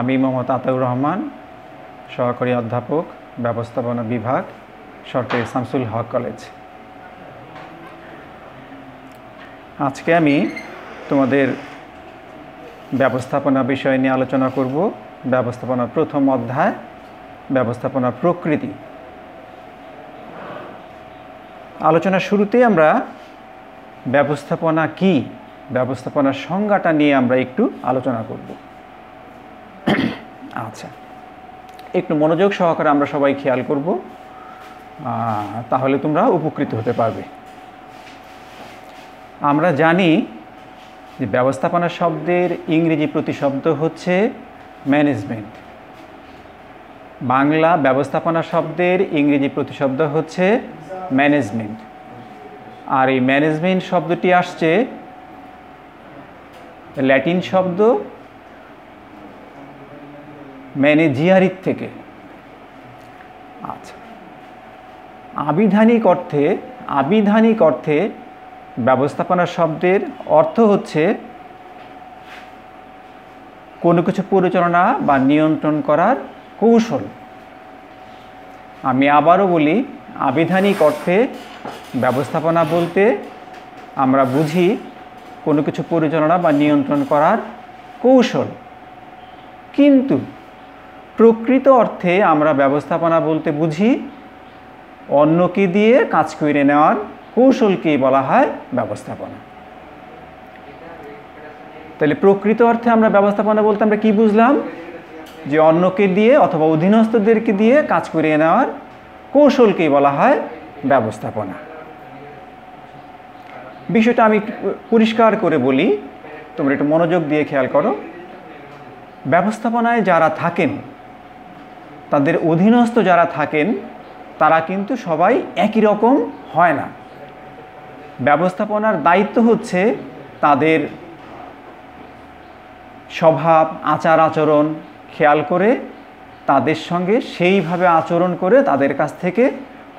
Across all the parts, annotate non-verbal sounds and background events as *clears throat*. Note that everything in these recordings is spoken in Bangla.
আমি মোহাম্মদ আতাউর রহমান, সহকারী অধ্যাপক, ব্যবস্থাপনা বিভাগ, সরকারি শামসুল হক কলেজ। আজকে আমি তোমাদের ব্যবস্থাপনা বিষয় নিয়ে আলোচনা করব। ব্যবস্থাপনার প্রথম অধ্যায়, ব্যবস্থাপনা প্রকৃতি। আলোচনার শুরুতেই আমরা ব্যবস্থাপনা কি ব্যবস্থাপনার সংজ্ঞাটা নিয়ে আমরা একটু আলোচনা করব। আচ্ছা। একটু মনোযোগ সহকারে আমরা সবাই খেয়াল করব তাহলে তোমরা উপকৃত হতে পারবে। আমরা জানি যে ব্যবস্থাপনা শব্দের ইংরেজি প্রতিশব্দ হচ্ছে ম্যানেজমেন্ট বাংলা ব্যবস্থাপনা শব্দের ইংরেজি প্রতিশব্দ হচ্ছে ম্যানেজমেন্ট আর এই ম্যানেজমেন্ট শব্দটি আসছে ল্যাটিন শব্দ ম্যানেজিয়ারির থেকে। আচ্ছা। আবিধানিক অর্থে আবিধানিক অর্থে ব্যবস্থাপনা শব্দের অর্থ হচ্ছে কোনো কিছু পরিচালনা বা নিয়ন্ত্রণ করার কৌশল। আমি আবারও বলি, আবিধানিক অর্থে ব্যবস্থাপনা বলতে আমরা বুঝি কোনো কিছু পরিচালনা বা নিয়ন্ত্রণ করার কৌশল। কিন্তু প্রকৃত অর্থে আমরা ব্যবস্থাপনা বলতে বুঝি, অন্যকে দিয়ে কাজ করে নেওয়ার কৌশলকেই বলা হয় ব্যবস্থাপনা। তাহলে প্রকৃত অর্থে আমরা ব্যবস্থাপনা বলতে আমরা কি বুঝলাম? যে অন্যকে দিয়ে অথবা অধীনস্থদেরকে দিয়ে কাজ করিয়ে নেওয়ার কৌশলকেই বলা হয় ব্যবস্থাপনা। বিষয়টা আমি পরিষ্কার করে বলি, তোমরা একটু মনোযোগ দিয়ে খেয়াল করো। ব্যবস্থাপনায় যারা থাকেন তাদের অধীনস্থ যারা থাকেন, তারা কিন্তু সবাই একই রকম হয় না। ব্যবস্থাপনার দায়িত্ব হচ্ছে তাদের স্বভাব, আচার, আচরণ খেয়াল করে তাদের সঙ্গে সেইভাবে আচরণ করে তাদের কাছ থেকে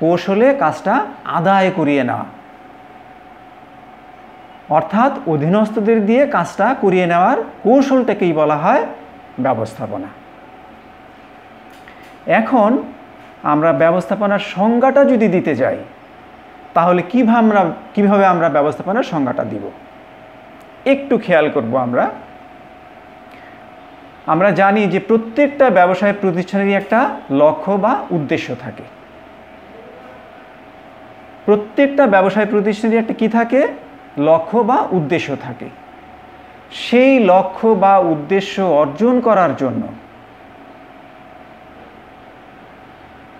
কৌশলে কাজটা আদায় করিয়ে নেওয়া। অর্থাৎ অধীনস্থদের দিয়ে কাজটা করিয়ে নেওয়ার কৌশলটাকেই বলা হয় ব্যবস্থাপনা। এখন আমরা ব্যবস্থাপনার সংজ্ঞাটা যদি দিতে যাই, তাহলে কীভাবে আমরা কীভাবে আমরা ব্যবস্থাপনার সংজ্ঞাটা দিব? একটু খেয়াল করব আমরা। আমরা জানি যে প্রত্যেকটা ব্যবসায় প্রতিষ্ঠানেরই একটা লক্ষ্য বা উদ্দেশ্য থাকে। প্রত্যেকটা ব্যবসায় প্রতিষ্ঠানেরই একটা কি থাকে? লক্ষ্য বা উদ্দেশ্য থাকে। সেই লক্ষ্য বা উদ্দেশ্য অর্জন করার জন্য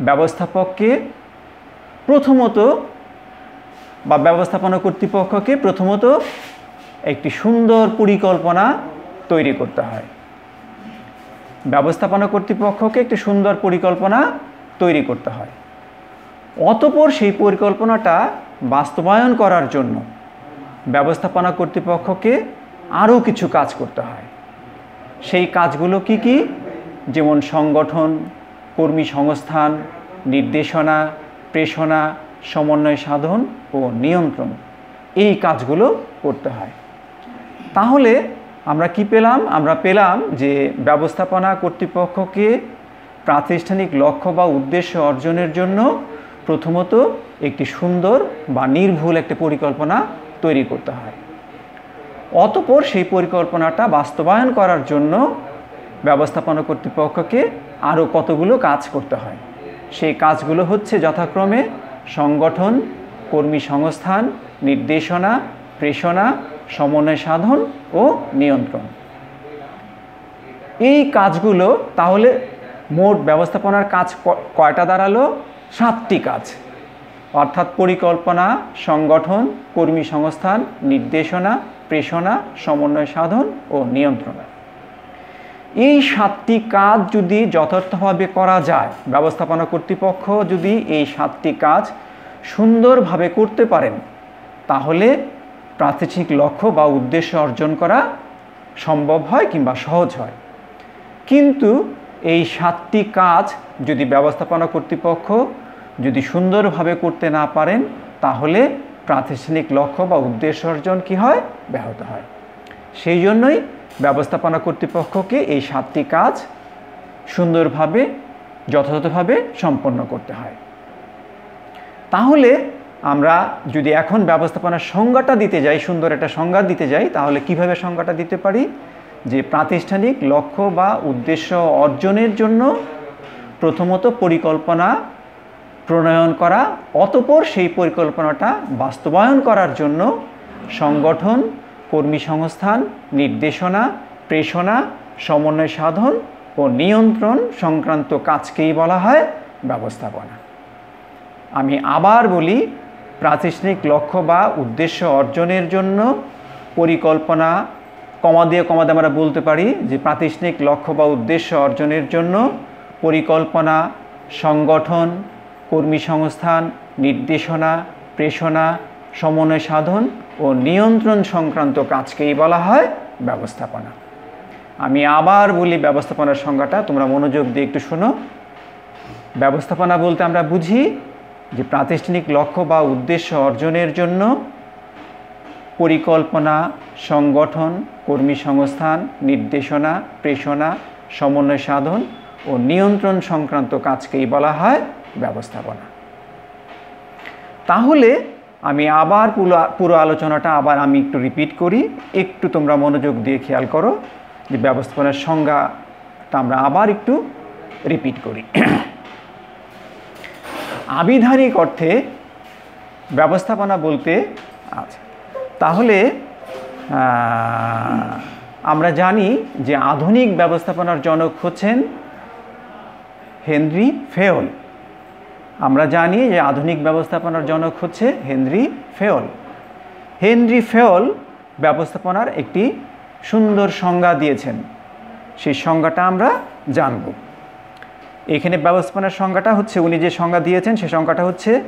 ব্যবস্থাপককে প্রথমত বা ব্যবস্থাপনা কর্তৃপক্ষকে প্রথমত একটি সুন্দর পরিকল্পনা তৈরি করতে হয়। ব্যবস্থাপনা কর্তৃপক্ষকে একটি সুন্দর পরিকল্পনা তৈরি করতে হয়। অতপর সেই পরিকল্পনাটা বাস্তবায়ন করার জন্য ব্যবস্থাপনা কর্তৃপক্ষকে আরও কিছু কাজ করতে হয়। সেই কাজগুলো কি কি? যেমন সংগঠন কর্মী সংস্থান, নির্দেশনা, প্রেষণা, সমন্বয় সাধন ও নিয়ন্ত্রণ। এই কাজগুলো করতে হয়। তাহলে আমরা কি পেলাম? আমরা পেলাম যে ব্যবস্থাপনা কর্তৃপক্ষকে প্রাতিষ্ঠানিক লক্ষ্য বা উদ্দেশ্য অর্জনের জন্য প্রথমত একটি সুন্দর বা নির্ভুল একটি পরিকল্পনা তৈরি করতে হয়। অতপর সেই পরিকল্পনাটা বাস্তবায়ন করার জন্য ব্যবস্থাপনা কর্তৃপক্ষকে আরও কতগুলো কাজ করতে হয়। সেই কাজগুলো হচ্ছে যথাক্রমে সংগঠন, কর্মী সংস্থান, নির্দেশনা, প্রেষণা, সমন্বয় সাধন ও নিয়ন্ত্রণ। এই কাজগুলো তাহলে মোট ব্যবস্থাপনার কাজ কয়টা দাঁড়াল? সাতটি কাজ। অর্থাৎ পরিকল্পনা, সংগঠন, কর্মী সংস্থান, নির্দেশনা, প্রেষণা, সমন্বয় সাধন ও নিয়ন্ত্রণ। এই সাতটি কাজ যদি যথার্থভাবে করা যায়, ব্যবস্থাপনা কর্তৃপক্ষ যদি এই সাতটি কাজ সুন্দরভাবে করতে পারেন, তাহলে প্রাতিষ্ঠানিক লক্ষ্য বা উদ্দেশ্য অর্জন করা সম্ভব হয় কিংবা সহজ হয়। কিন্তু এই সাতটি কাজ যদি ব্যবস্থাপনা কর্তৃপক্ষ যদি সুন্দরভাবে করতে না পারেন, তাহলে প্রাতিষ্ঠানিক লক্ষ্য বা উদ্দেশ্য অর্জন কী হয়? ব্যাহত হয়। সেই জন্যই ব্যবস্থাপনা কর্তৃপক্ষকে এই সাতটি কাজ সুন্দরভাবে, যথাযথভাবে সম্পন্ন করতে হয়। তাহলে আমরা যদি এখন ব্যবস্থাপনার সংজ্ঞাটা দিতে যাই, সুন্দর একটা সংজ্ঞা দিতে যাই, তাহলে কীভাবে সংজ্ঞাটা দিতে পারি? যে প্রাতিষ্ঠানিক লক্ষ্য বা উদ্দেশ্য অর্জনের জন্য প্রথমত পরিকল্পনা প্রণয়ন করা, অতপর সেই পরিকল্পনাটা বাস্তবায়ন করার জন্য সংগঠন কর্মী সংস্থান, নির্দেশনা, প্রেষণা, সমন্বয় সাধন ও নিয়ন্ত্রণ সংক্রান্ত কাজকেই বলা হয় ব্যবস্থাপনা। আমি আবার বলি, প্রাতিষ্ঠানিক লক্ষ্য বা উদ্দেশ্য অর্জনের জন্য পরিকল্পনা কমা দিয়ে কমা দিয়ে আমরা বলতে পারি যে প্রাতিষ্ঠানিক লক্ষ্য বা উদ্দেশ্য অর্জনের জন্য পরিকল্পনা, সংগঠন, কর্মী সংস্থান, নির্দেশনা, প্রেষণা, সমন্বয় সাধন ও নিয়ন্ত্রণ সংক্রান্ত কাজকেই বলা হয় ব্যবস্থাপনা। আমি আবার বলি ব্যবস্থাপনার সংজ্ঞাটা, তোমরা মনোযোগ দিয়ে একটু শোনো। ব্যবস্থাপনা বলতে আমরা বুঝি যে প্রাতিষ্ঠানিক লক্ষ্য বা উদ্দেশ্য অর্জনের জন্য পরিকল্পনা, সংগঠন, কর্মী সংস্থান, নির্দেশনা, প্রেষণা, সমন্বয় সাধন ও নিয়ন্ত্রণ সংক্রান্ত কাজকেই বলা হয় ব্যবস্থাপনা। তাহলে আমি আবার পুরো পুরো আলোচনাটা আবার আমি একটু রিপিট করি। একটু তোমরা মনোযোগ দিয়ে খেয়াল করো যে ব্যবস্থাপনার সংজ্ঞাটা আমরা আবার একটু রিপিট করি। *clears throat* আবিধানিক অর্থে ব্যবস্থাপনা বলতে আচ্ছা তাহলে আমরা জানি যে আধুনিক ব্যবস্থাপনার জনক হচ্ছেন হেনরি ফেওল আমরা জানি যে আধুনিক ব্যবস্থাপনার জনক হচ্ছে হেনরি ফেওল। হেনরি ফেওল ব্যবস্থাপনার একটি সুন্দর সংজ্ঞা দিয়েছেন। সেই সংজ্ঞাটা আমরা জানব। এখানে ব্যবস্থাপনার সংজ্ঞাটা হচ্ছে, উনি যে সংজ্ঞা দিয়েছেন সেই সংজ্ঞাটা হচ্ছে,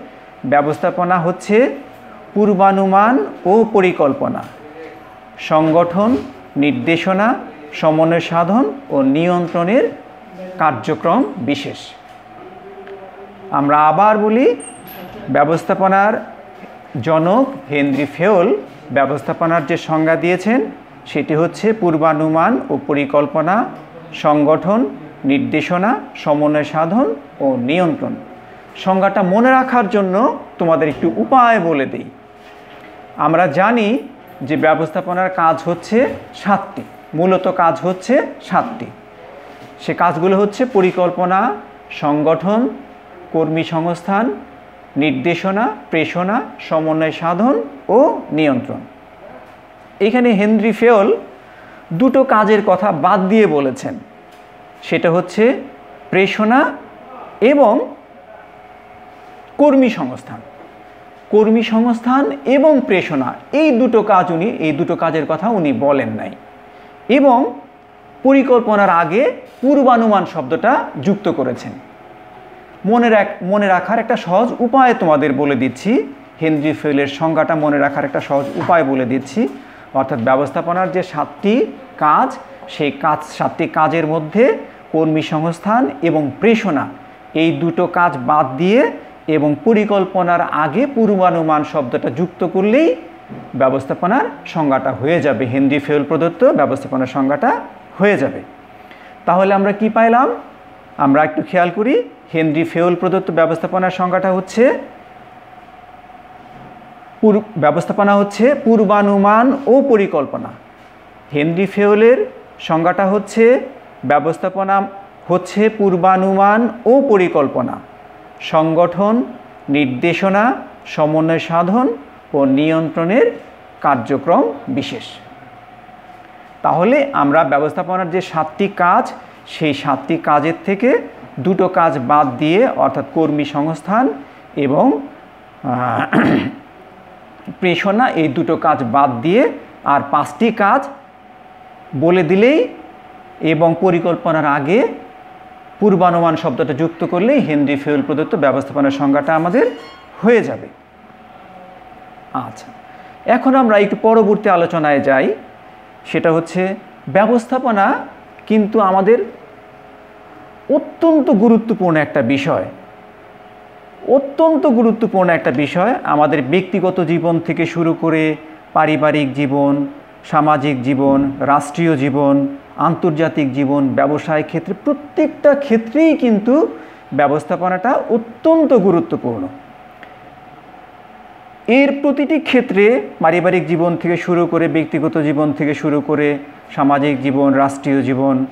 ব্যবস্থাপনা হচ্ছে পূর্বানুমান ও পরিকল্পনা, সংগঠন, নির্দেশনা, সমন্বয় সাধন ও নিয়ন্ত্রণের কার্যক্রম বিশেষ। আমরা আবার বলি, ব্যবস্থাপনার জনক হেনরি ফেওল ব্যবস্থাপনার যে সংজ্ঞা দিয়েছেন, সেটি হচ্ছে পূর্বানুমান ও পরিকল্পনা, সংগঠন, নির্দেশনা, সমন্বয় সাধন ও নিয়ন্ত্রণ। সংজ্ঞাটা মনে রাখার জন্য তোমাদের একটু উপায় বলে দিই। আমরা জানি যে ব্যবস্থাপনার কাজ হচ্ছে সাতটি, মূলত কাজ হচ্ছে সাতটি। সে কাজগুলো হচ্ছে পরিকল্পনা, সংগঠন কর্মী সংস্থান, নির্দেশনা, প্রেষণা, সমন্বয় সাধন ও নিয়ন্ত্রণ। এখানে হেনরি ফেওল দুটো কাজের কথা বাদ দিয়ে বলেছেন। সেটা হচ্ছে প্রেষণা এবং কর্মী সংস্থান। কর্মী সংস্থান এবং প্রেষণা, এই দুটো কাজ উনি, এই দুটো কাজের কথা উনি বলেন নাই। এবং পরিকল্পনার আগে পূর্বানুমান শব্দটা যুক্ত করেছেন। মনে রাখ, মনে রাখার একটা সহজ উপায় তোমাদের বলে দিচ্ছি। হেনরি ফেলের সংজ্ঞাটা মনে রাখার একটা সহজ উপায় বলে দিচ্ছি। অর্থাৎ ব্যবস্থাপনার যে সাতটি কাজ, সেই কাজ, সাতটি কাজের মধ্যে কর্মী সংস্থান এবং প্রেষণা, এই দুটো কাজ বাদ দিয়ে এবং পরিকল্পনার আগে পূর্বানুমান শব্দটা যুক্ত করলেই ব্যবস্থাপনার সংজ্ঞাটা হয়ে যাবে। হেনরি ফেল প্রদত্ত ব্যবস্থাপনার সংজ্ঞাটা হয়ে যাবে। তাহলে আমরা কি পাইলাম? আমরা একটু খেয়াল করি হেনরি ফেউল প্রদত্ত ব্যবস্থাপনার সংজ্ঞাটা হচ্ছে ব্যবস্থাপনা হচ্ছে পূর্বানুমান ও পরিকল্পনা। হেনরি ফেউলের সংজ্ঞাটা হচ্ছে ব্যবস্থাপনা হচ্ছে পূর্বানুমান ও পরিকল্পনা। সংগঠন, নির্দেশনা, সমন্বয় সাধন ও নিয়ন্ত্রণের কার্যক্রম বিশেষ। তাহলে আমরা ব্যবস্থাপনার যে সাতটি কাজ, সেই সাতটি কাজের থেকে দুটো কাজ বাদ দিয়ে অর্থাৎ কর্মী সংস্থান এবং *clears throat* প্রেষণা, এই দুটো কাজ বাদ দিয়ে আর পাঁচটি কাজ বলে দিলেই এবং পরিকল্পনার আগে পূর্বানুমান শব্দটা যুক্ত করলেই হেনরি ফিউল প্রদত্ত ব্যবস্থাপনার সংজ্ঞাটা আমাদের হয়ে যাবে। আচ্ছা এখন আমরা একটু পরবর্তী আলোচনায় যাই। সেটা হচ্ছে ব্যবস্থাপনা কিন্তু আমাদের অত্যন্ত গুরুত্বপূর্ণ একটা বিষয়। অত্যন্ত গুরুত্বপূর্ণ একটা বিষয় আমাদের ব্যক্তিগত জীবন থেকে শুরু করে পারিবারিক জীবন, সামাজিক জীবন, রাষ্ট্রীয় জীবন, আন্তর্জাতিক জীবন, ব্যবসায় ক্ষেত্রে প্রত্যেকটা ক্ষেত্রেই কিন্তু ব্যবস্থাপনাটা অত্যন্ত গুরুত্বপূর্ণ। এর প্রতিটি ক্ষেত্রে পারিবারিক জীবন থেকে শুরু করে ব্যক্তিগত জীবন থেকে শুরু করে সামাজিক জীবন, রাষ্ট্রীয় জীবন,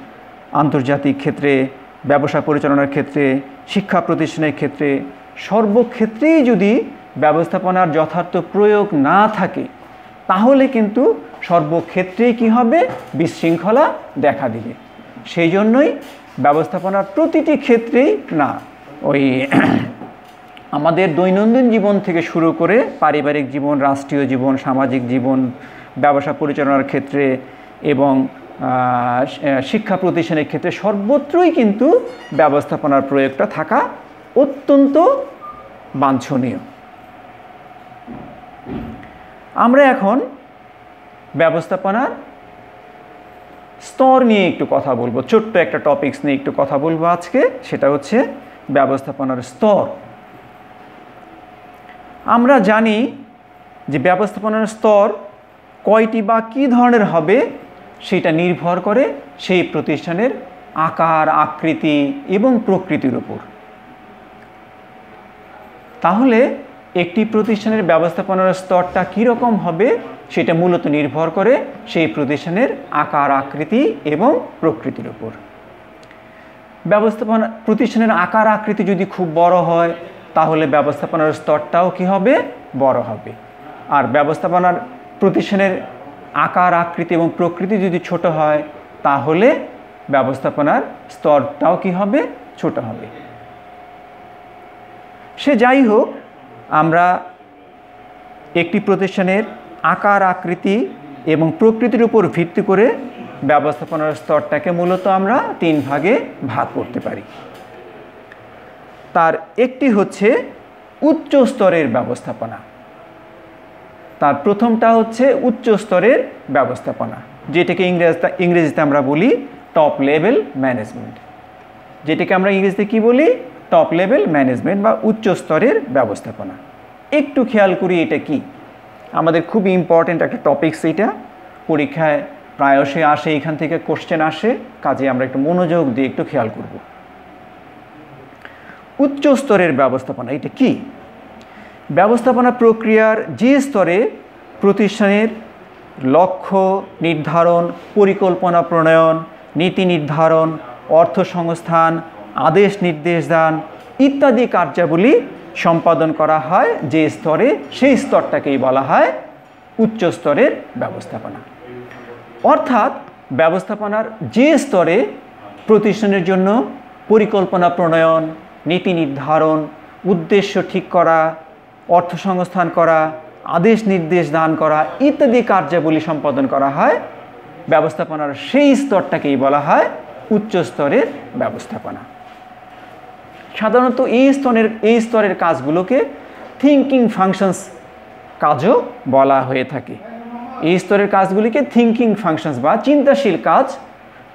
আন্তর্জাতিক ক্ষেত্রে ব্যবসা পরিচালনার ক্ষেত্রে, শিক্ষা প্রতিষ্ঠানের ক্ষেত্রে, সর্বক্ষেত্রেই যদি ব্যবস্থাপনার যথার্থ প্রয়োগ না থাকে, তাহলে কিন্তু সর্বক্ষেত্রেই কি হবে? বিশৃঙ্খলা দেখা দিবে। সেই জন্যই ব্যবস্থাপনার প্রতিটি ক্ষেত্রেই না, ওই *clears throat* আমাদের দৈনন্দিন জীবন থেকে শুরু করে পারিবারিক জীবন, রাষ্ট্রীয় জীবন, সামাজিক জীবন, ব্যবসা পরিচালনার ক্ষেত্রে এবং শিক্ষা প্রতিষ্ঠানের ক্ষেত্রে সর্বত্রই কিন্তু ব্যবস্থাপনার প্রয়োগটা থাকা অত্যন্ত বাঞ্ছনীয়। আমরা এখন ব্যবস্থাপনার স্তর নিয়ে একটু কথা বলব। ছোট্ট একটা টপিকস নিয়ে একটু কথা বলব আজকে, সেটা হচ্ছে ব্যবস্থাপনার স্তর। আমরা জানি যে ব্যবস্থাপনার স্তর কয়টি বা কী ধরনের হবে সেটা নির্ভর করে সেই প্রতিষ্ঠানের আকার, আকৃতি এবং প্রকৃতির উপর। তাহলে একটি প্রতিষ্ঠানের ব্যবস্থাপনার স্তরটা কীরকম হবে সেটা মূলত নির্ভর করে সেই প্রতিষ্ঠানের আকার, আকৃতি এবং প্রকৃতির উপর। ব্যবস্থাপনা, প্রতিষ্ঠানের আকার, আকৃতি যদি খুব বড় হয়, তাহলে ব্যবস্থাপনার স্তরটাও কি হবে? বড় হবে। আর ব্যবস্থাপনার, প্রতিষ্ঠানের আকার, আকৃতি এবং প্রকৃতি যদি ছোট হয়, তাহলে ব্যবস্থাপনার স্তরটাও কি হবে? ছোট হবে। সে যাই হোক, আমরা একটি প্রতিষ্ঠানের আকার, আকৃতি এবং প্রকৃতির উপর ভিত্তি করে ব্যবস্থাপনার স্তরটাকে মূলত আমরা তিন ভাগে ভাগ করতে পারি। তার একটি হচ্ছে উচ্চ স্তরের ব্যবস্থাপনা। তার প্রথমটা হচ্ছে উচ্চ স্তরের ব্যবস্থাপনা, যেটাকে ইংরেজিতে ইংরেজিতে আমরা বলি টপ লেভেল ম্যানেজমেন্ট যেটাকে আমরা ইংরেজিতে কি বলি? টপ লেভেল ম্যানেজমেন্ট বা উচ্চ স্তরের ব্যবস্থাপনা। একটু খেয়াল করি এটা কি। আমাদের খুব ইম্পর্টেন্ট একটা টপিকস এটা। পরীক্ষায় প্রায়শই আসে, এখান থেকে কোশ্চেন আসে, কাজে আমরা একটু মনোযোগ দিয়ে একটু খেয়াল করব। উচ্চ স্তরের ব্যবস্থাপনা, এটা কি? ব্যবস্থাপনা প্রক্রিয়ার যে স্তরে প্রতিষ্ঠানের লক্ষ্য নির্ধারণ, পরিকল্পনা প্রণয়ন, নীতি নির্ধারণ, অর্থ সংস্থান, আদেশ নির্দেশ দান ইত্যাদি কার্যাবলী সম্পাদন করা হয় যে স্তরে, সেই স্তরটাকেই বলা হয় উচ্চ স্তরের ব্যবস্থাপনা। অর্থাৎ ব্যবস্থাপনার যে স্তরে প্রতিষ্ঠানের জন্য পরিকল্পনা প্রণয়ন, নীতি নির্ধারণ, উদ্দেশ্য ঠিক করা অর্থ সংস্থান করা, আদেশ নির্দেশ দান করা, ইত্যাদি কার্যাবলী সম্পাদন করা হয়। ব্যবস্থাপনার সেই স্তরটাকেই বলা হয় উচ্চ স্তরের ব্যবস্থাপনা। সাধারণত এই স্তরের এই স্তরের কাজগুলোকে থিঙ্কিং ফাংশনস কাজও বলা হয়ে থাকে। এই স্তরের কাজগুলিকে থিঙ্কিং ফাংশনস বা চিন্তাশীল কাজ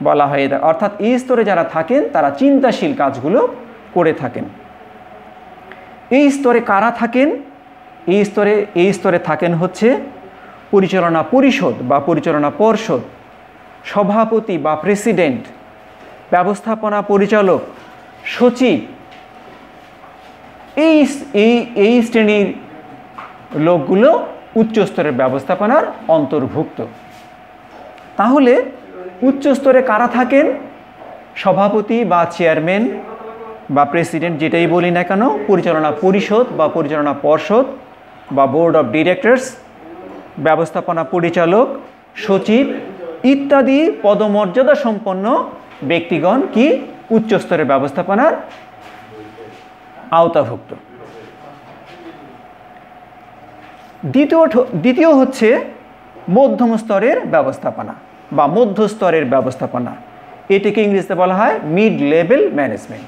বলা হয়ে থাকে। অর্থাৎ এই স্তরে যারা থাকেন, তারা চিন্তাশীল কাজগুলো করে থাকেন। এই স্তরে কারা থাকেন? এই স্তরে এই স্তরে থাকেন হচ্ছে পরিচালনা পরিষদ বা পরিচালনা পর্ষদ, সভাপতি বা প্রেসিডেন্ট, ব্যবস্থাপনা পরিচালক, সচিব। এই এই এই শ্রেণির লোকগুলো উচ্চস্তরের ব্যবস্থাপনার অন্তর্ভুক্ত। তাহলে উচ্চস্তরে কারা থাকেন? সভাপতি বা চেয়ারম্যান বা প্রেসিডেন্ট যেটাই বলি না কেন, পরিচালনা পরিষদ বা পরিচালনা পর্ষদ বা বোর্ড অফ ডিরেক্টরস ব্যবস্থাপনা পরিচালক, সচিব ইত্যাদি পদমর্যাদা সম্পন্ন ব্যক্তিগণ কি উচ্চস্তরের ব্যবস্থাপনার আওতাভুক্ত। দ্বিতীয় দ্বিতীয় হচ্ছে মধ্যম স্তরের ব্যবস্থাপনা বা মধ্যস্তরের ব্যবস্থাপনা। এটিকে ইংরেজিতে বলা হয় মিড লেভেল ম্যানেজমেন্ট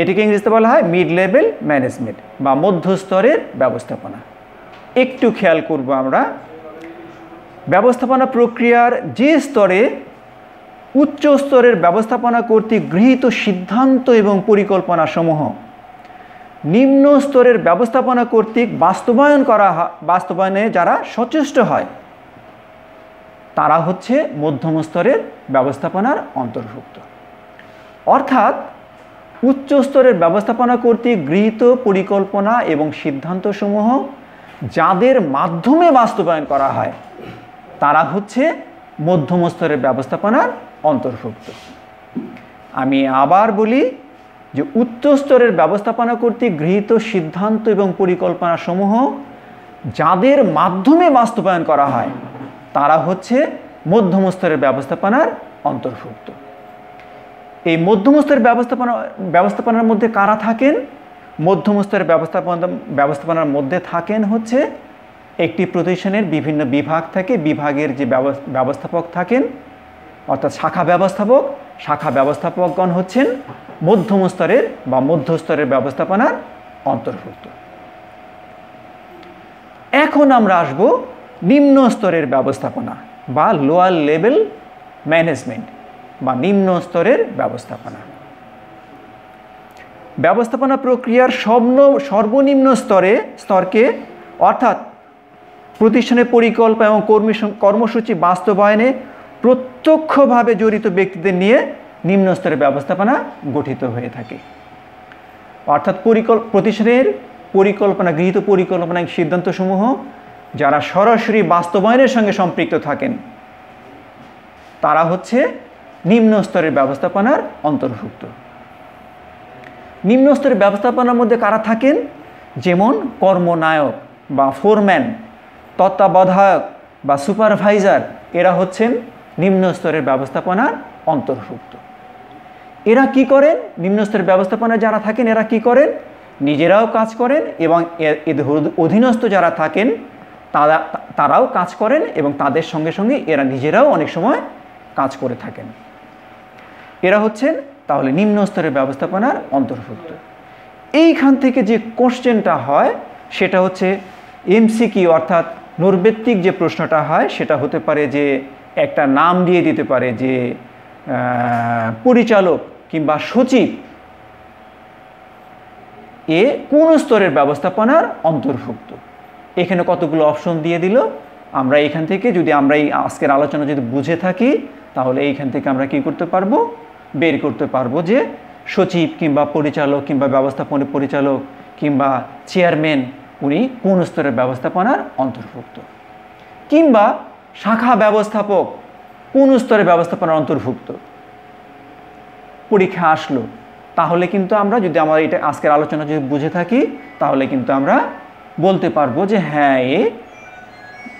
এটিকে ইংরেজিতে বলা হয় মিড লেভেল ম্যানেজমেন্ট বা মধ্যস্তরের ব্যবস্থাপনা। একটু খেয়াল করব আমরা, ব্যবস্থাপনা প্রক্রিয়ার যে স্তরে উচ্চ স্তরের ব্যবস্থাপনা কর্তৃক গৃহীত সিদ্ধান্ত এবং পরিকল্পনা সমূহ নিম্ন স্তরের ব্যবস্থাপনা কর্তৃক বাস্তবায়ন করা বাস্তবায়নে যারা সচেষ্ট হয়, তারা হচ্ছে মধ্যম স্তরের ব্যবস্থাপনার অন্তর্ভুক্ত। অর্থাৎ উচ্চ স্তরের ব্যবস্থাপনা কর্তৃক গৃহীত পরিকল্পনা এবং সিদ্ধান্তসমূহ যাদের মাধ্যমে বাস্তবায়ন করা হয়, তারা হচ্ছে মধ্যম স্তরের ব্যবস্থাপনার অন্তর্ভুক্ত। আমি আবার বলি যে উচ্চ স্তরের ব্যবস্থাপনা কর্তৃক গৃহীত সিদ্ধান্ত এবং পরিকল্পনা সমূহ যাদের মাধ্যমে বাস্তবায়ন করা হয়, তারা হচ্ছে মধ্যম স্তরের ব্যবস্থাপনার অন্তর্ভুক্ত। এই মধ্যম স্তরের ব্যবস্থাপনা, ব্যবস্থাপনার মধ্যে কারা থাকেন? মধ্যম স্তরের ব্যবস্থাপনা, ব্যবস্থাপনার মধ্যে থাকেন হচ্ছে একটি প্রতিষ্ঠানের বিভিন্ন বিভাগ থাকে। বিভাগের যে ব্যবস্থাপক থাকেন, অর্থাৎ শাখা ব্যবস্থাপক। শাখা ব্যবস্থাপকগণ হচ্ছেন মধ্যম স্তরের বা মধ্যস্তরের ব্যবস্থাপনার অন্তর্ভুক্ত। এখন আমরা আসব নিম্ন স্তরের ব্যবস্থাপনা বা লোয়ার লেভেল ম্যানেজমেন্ট বা নিম্ন স্তরের ব্যবস্থাপনা। ব্যবস্থাপনা প্রক্রিয়ার স্বপ্ন, সর্বনিম্ন স্তরে, স্তরকে, অর্থাৎ প্রতিষ্ঠানের পরিকল্পনা এবং কর্মী কর্মসূচি বাস্তবায়নে প্রত্যক্ষভাবে জড়িত ব্যক্তিদের নিয়ে নিম্ন স্তরের ব্যবস্থাপনা গঠিত হয়ে থাকে। অর্থাৎ পরিকল্প প্রতিষ্ঠানের পরিকল্পনা, গৃহীত পরিকল্পনা সিদ্ধান্তসমূহ যারা সরাসরি বাস্তবায়নের সঙ্গে সম্পৃক্ত থাকেন, তারা হচ্ছে নিম্ন স্তরের ব্যবস্থাপনার অন্তর্ভুক্ত। নিম্ন স্তরের ব্যবস্থাপনার মধ্যে কারা থাকেন? যেমন কর্মনায়ক বা ফোরম্যান, তত্ত্বাবধায়ক বা সুপারভাইজার, এরা হচ্ছেন নিম্ন স্তরের ব্যবস্থাপনার অন্তর্ভুক্ত। এরা কি করেন? নিম্ন স্তরের ব্যবস্থাপনায় যারা থাকেন, এরা কি করেন? নিজেরাও কাজ করেন এবং অধীনস্থ যারা থাকেন, তারা, তারাও কাজ করেন এবং তাদের সঙ্গে সঙ্গে এরা নিজেরাও অনেক সময় কাজ করে থাকেন। এরা হচ্ছেন তাহলে নিম্ন স্তরের ব্যবস্থাপনার অন্তর্ভুক্ত। এইখান থেকে যে কোশ্চেনটা হয়, সেটা হচ্ছে এমসিকিউ অর্থাৎ নৈর্ব্যক্তিক যে প্রশ্নটা হয়, সেটা হতে পারে যে একটা নাম দিয়ে দিতে পারে যে পরিচালক কিংবা সচিব এ কোন স্তরের ব্যবস্থাপনার অন্তর্ভুক্ত। এখানে কতগুলো অপশন দিয়ে দিল। আমরা এখান থেকে যদি আমরা এই আজকের আলোচনা যদি বুঝে থাকি, তাহলে এইখান থেকে আমরা কি করতে পারব? বের করতে পারব যে সচিব কিংবা পরিচালক কিংবা ব্যবস্থাপনা পরিচালক কিংবা চেয়ারম্যান উনি কোন স্তরের ব্যবস্থাপনার অন্তর্ভুক্ত? কিংবা শাখা ব্যবস্থাপক কোন স্তরের ব্যবস্থাপনার অন্তর্ভুক্ত? পরীক্ষা আসলো, তাহলে কিন্তু আমরা যদি আমরা এটা আজকের আলোচনা যদি বুঝে থাকি, তাহলে কিন্তু আমরা বলতে পারব যে হ্যাঁ এ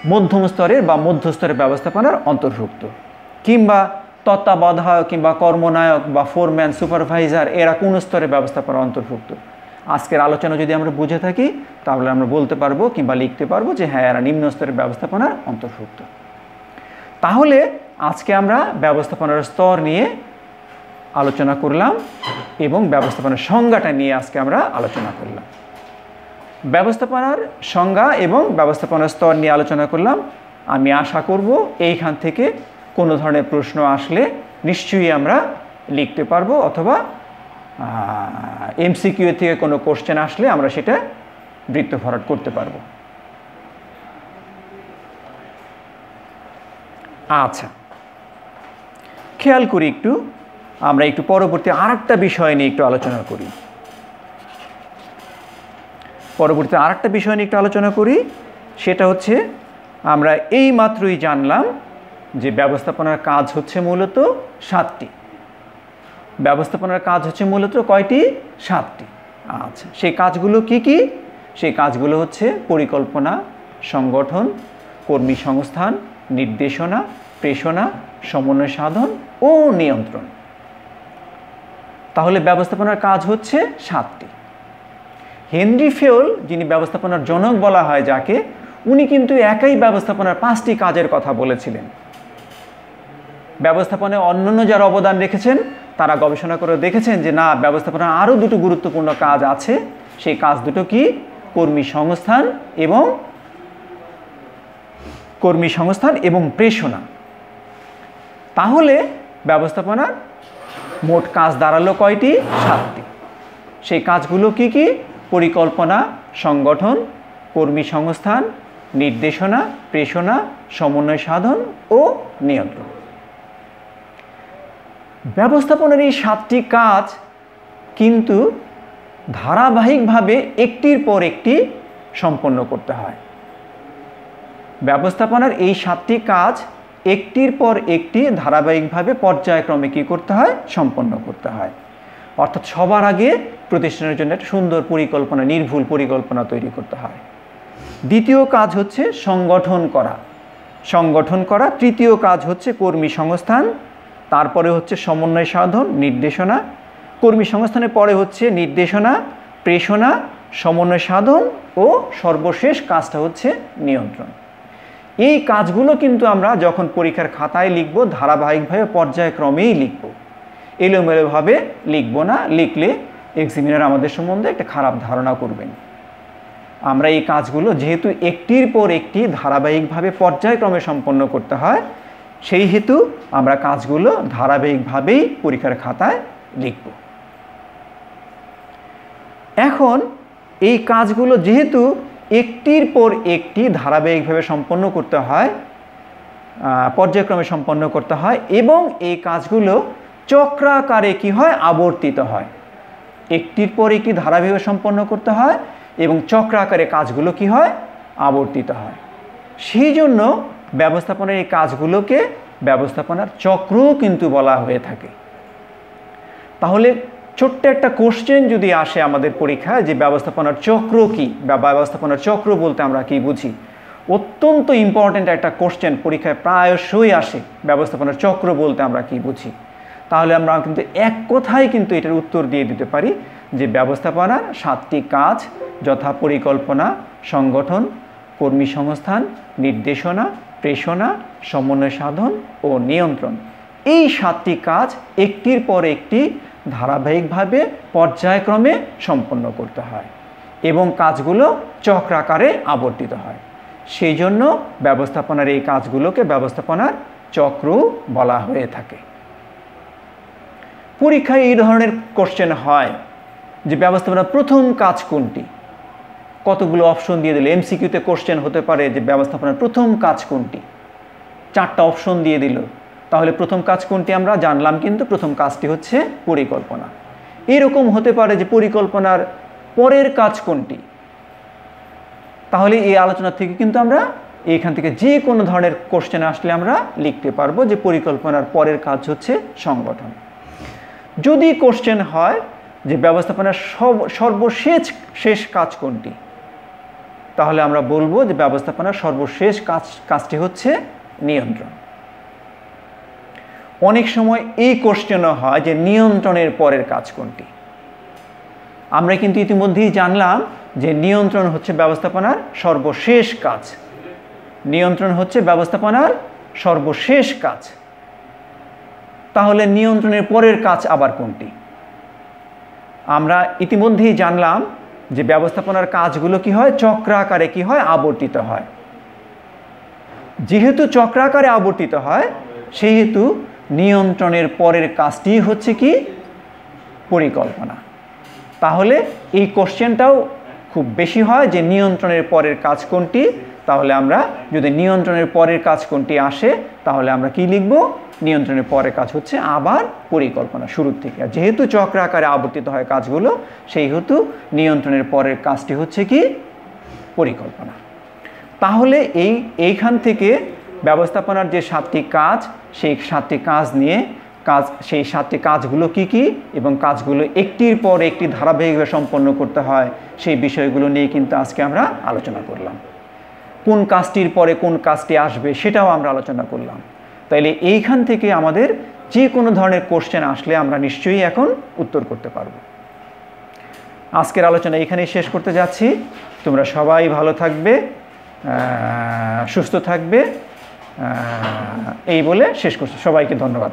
মধ্যম স্তরের বা মধ্যস্তরের ব্যবস্থাপনার অন্তর্ভুক্ত। কিংবা তত্ত্বাবধায়ক কিংবা কর্মনায়ক বা ফোরম্যান, সুপারভাইজার, এরা কোন স্তরের ব্যবস্থাপনার অন্তর্ভুক্ত? আজকের আলোচনা যদি আমরা বুঝে থাকি, তাহলে আমরা বলতে পারব কিংবা লিখতে পারব যে হ্যাঁ এরা নিম্ন স্তরের ব্যবস্থাপনার অন্তর্ভুক্ত। তাহলে আজকে আমরা ব্যবস্থাপনার স্তর নিয়ে আলোচনা করলাম এবং ব্যবস্থাপনার সংজ্ঞাটা নিয়ে আজকে আমরা আলোচনা করলাম। ব্যবস্থাপনার সংজ্ঞা এবং ব্যবস্থাপনার স্তর নিয়ে আলোচনা করলাম। আমি আশা করব এইখান থেকে কোনো ধরনের প্রশ্ন আসলে নিশ্চয়ই আমরা লিখতে পারব অথবা এমসিকিউ থেকে কোনো কোশ্চেন আসলে আমরা সেটা বৃত্ত ভরাট করতে পারব। আচ্ছা। খেয়াল করি একটু, আমরা একটু পরবর্তী আর বিষয় নিয়ে একটু আলোচনা করি। পরবর্তী আর বিষয় নিয়ে একটু আলোচনা করি, সেটা হচ্ছে আমরা এই মাত্রই জানলাম যে ব্যবস্থাপনার কাজ হচ্ছে মূলত সাতটি। ব্যবস্থাপনার কাজ হচ্ছে মূলত কয়টি? সাতটি। আচ্ছা সেই কাজগুলো কি কি? সেই কাজগুলো হচ্ছে পরিকল্পনা, সংগঠন, কর্মী সংস্থান, নির্দেশনা, প্রেষণা, সমন্বয় সাধন ও নিয়ন্ত্রণ। তাহলে ব্যবস্থাপনার কাজ হচ্ছে সাতটি। হেনরি ফেওল, যিনি ব্যবস্থাপনার জনক বলা হয় যাকে, উনি কিন্তু একাই ব্যবস্থাপনার পাঁচটি কাজের কথা বলেছিলেন। ব্যবস্থাপনায় অন্যান্য যারা অবদান রেখেছেন, তারা গবেষণা করে দেখেছেন যে না ব্যবস্থাপনার আরও দুটো গুরুত্বপূর্ণ কাজ আছে। সেই কাজ দুটো কি? কর্মী সংস্থান এবং কর্মী সংস্থান এবং প্রেষণা। তাহলে ব্যবস্থাপনার মোট কাজ দাঁড়াল কয়টি? সাতটি। সেই কাজগুলো কি কি? পরিকল্পনা, সংগঠন, কর্মী সংস্থান, নির্দেশনা, প্রেষণা, সমন্বয় সাধন ও নিয়ন্ত্রণ। ব্যবস্থাপনার এই সাতটি কাজ কিন্তু ধারাবাহিকভাবে একটির পর একটি সম্পন্ন করতে হয়। ব্যবস্থাপনার এই সাতটি কাজ একটির পর একটি ধারাবাহিকভাবে পর্যায়ক্রমে কী করতে হয়? সম্পন্ন করতে হয়। অর্থাৎ সবার আগে প্রতিষ্ঠানের জন্য একটা সুন্দর পরিকল্পনা, নির্ভুল পরিকল্পনা তৈরি করতে হয়। দ্বিতীয় কাজ হচ্ছে সংগঠন করা। সংগঠন করা। তৃতীয় কাজ হচ্ছে কর্মী সংস্থান। তারপরে হচ্ছে সমন্বয় সাধন, নির্দেশনা। কর্মী সংস্থানের পরে হচ্ছে নির্দেশনা, প্রেষণা, সমন্বয় সাধন ও সর্বশেষ কাজটা হচ্ছে নিয়ন্ত্রণ। এই কাজগুলো কিন্তু আমরা যখন পরীক্ষার খাতায় লিখব, ধারাবাহিকভাবে পর্যায়ক্রমেই লিখব। এলোমেলোভাবে লিখব না, লিখলে এক্সামিনার আমাদের সম্বন্ধে একটা খারাপ ধারণা করবেন। আমরা এই কাজগুলো যেহেতু একটির পর একটি ধারাবাহিকভাবে পর্যায়ক্রমে সম্পন্ন করতে হয় সেই হেতু আমরা কাজগুলো ধারাবাহিকভাবেই পরীক্ষার খাতায় লিখব। এখন এই কাজগুলো যেহেতু একটির পর একটি ধারাবাহিকভাবে সম্পন্ন করতে হয় পর্যায়ক্রমে সম্পন্ন করতে হয় এবং এই কাজগুলো চক্রাকারে কি হয়? আবর্তিত হয়। একটির পর একটি ধারাবাহিকভাবে সম্পন্ন করতে হয় এবং চক্রাকারে কাজগুলো কি হয়? আবর্তিত হয়। সেই জন্য ব্যবস্থাপনার এই কাজগুলোকে ব্যবস্থাপনার চক্রও কিন্তু বলা হয়ে থাকে। তাহলে ছোট্ট একটা কোশ্চেন যদি আসে আমাদের পরীক্ষায় যে ব্যবস্থাপনার চক্র কি? বা ব্যবস্থাপনার চক্র বলতে আমরা কি বুঝি? অত্যন্ত ইম্পর্ট্যান্ট একটা কোশ্চেন পরীক্ষায় প্রায়শই আসে ব্যবস্থাপনার চক্র বলতে আমরা কি বুঝি? তাহলে আমরা কিন্তু এক কথায় কিন্তু এটার উত্তর দিয়ে দিতে পারি যে ব্যবস্থাপনার সাতটি কাজ যথা পরিকল্পনা সংগঠন, কর্মী সংস্থান, নির্দেশনা প্রেষণা, সমন্বয় সাধন ও নিয়ন্ত্রণ। এই সাতটি কাজ একটির পর একটি ধারাবাহিকভাবে পর্যায়ক্রমে সম্পন্ন করতে হয় এবং কাজগুলো চক্রাকারে আবর্তিত হয়। সেই জন্য ব্যবস্থাপনার এই কাজগুলোকে ব্যবস্থাপনার চক্র বলা হয়ে থাকে। পরীক্ষায় এই ধরনের কোশ্চেন হয় যে ব্যবস্থাপনার প্রথম কাজ কোনটি? কতগুলো অপশন দিয়ে দিল? এমসিকিউতে কোশ্চেন হতে পারে যে ব্যবস্থাপনার প্রথম কাজ কোনটি? চারটা অপশন দিয়ে দিল। তাহলে প্রথম কাজ কোনটি আমরা? জানলাম কিন্তু প্রথম কাজটি হচ্ছে পরিকল্পনা। এরকম হতে পারে যে পরিকল্পনার পরের কাজ কোনটি? তাহলে এই আলোচনা থেকে কিন্তু আমরা এখান থেকে যে কোনো ধরনের কোশ্চেন আসলে আমরা লিখতে পারব যে পরিকল্পনার পরের কাজ হচ্ছে সংগঠন। যদি কোশ্চেন হয় যে ব্যবস্থাপনার সব, সর্বশেষ, শেষ কাজ কোনটি? তাহলে আমরা বলব যে ব্যবস্থাপনার সর্বশেষ কাজ, কাজটি হচ্ছে নিয়ন্ত্রণ। অনেক সময় এই কোশ্চেনও হয় যে নিয়ন্ত্রণের পরের কাজ কোনটি? আমরা কিন্তু ইতিমধ্যেই জানলাম যে নিয়ন্ত্রণ হচ্ছে ব্যবস্থাপনার সর্বশেষ কাজ। নিয়ন্ত্রণ হচ্ছে ব্যবস্থাপনার সর্বশেষ কাজ। তাহলে নিয়ন্ত্রণের পরের কাজ আবার কোনটি? আমরা ইতিমধ্যেই জানলাম যে ব্যবস্থাপনার কাজগুলো কি হয়? চক্রাকারে কি হয়? আবর্তিত হয়। যেহেতু চক্রাকারে আবর্তিত হয়, সেহেতু নিয়ন্ত্রণের পরের কাজটি হচ্ছে কি? পরিকল্পনা। তাহলে এই কোশ্চেনটাও খুব বেশি হয় যে নিয়ন্ত্রণের পরের কাজ কোনটি? তাহলে আমরা যদি নিয়ন্ত্রণের পরের কাজ কোনটি আসে, তাহলে আমরা কি লিখব? নিয়ন্ত্রণের পরের কাজ হচ্ছে আবার পরিকল্পনা শুরুর থেকে আর যেহেতু চক্র আকারে আবর্তিত হয় কাজগুলো সেই হেতু নিয়ন্ত্রণের পরের কাজটি হচ্ছে কি? পরিকল্পনা। তাহলে এই, এইখান থেকে ব্যবস্থাপনার যে সাতটি কাজ, সেই সাতটি কাজ নিয়ে কাজ, সেই সাতটি কাজগুলো কি কি এবং কাজগুলো একটির পর একটি ধারাবাহিকভাবে সম্পন্ন করতে হয়, সেই বিষয়গুলো নিয়ে কিন্তু আজকে আমরা আলোচনা করলাম। কোন কাজটির পরে কোন কাজটি আসবে সেটাও আমরা আলোচনা করলাম। তাইলে এইখান থেকে আমাদের যে কোনো ধরনের কোশ্চেন আসলে আমরা নিশ্চয়ই এখন উত্তর করতে পারব। আজকের আলোচনা এখানেই শেষ করতে যাচ্ছি। তোমরা সবাই ভালো থাকবে সুস্থ থাকবে এই বলে শেষ করছি। সবাইকে ধন্যবাদ।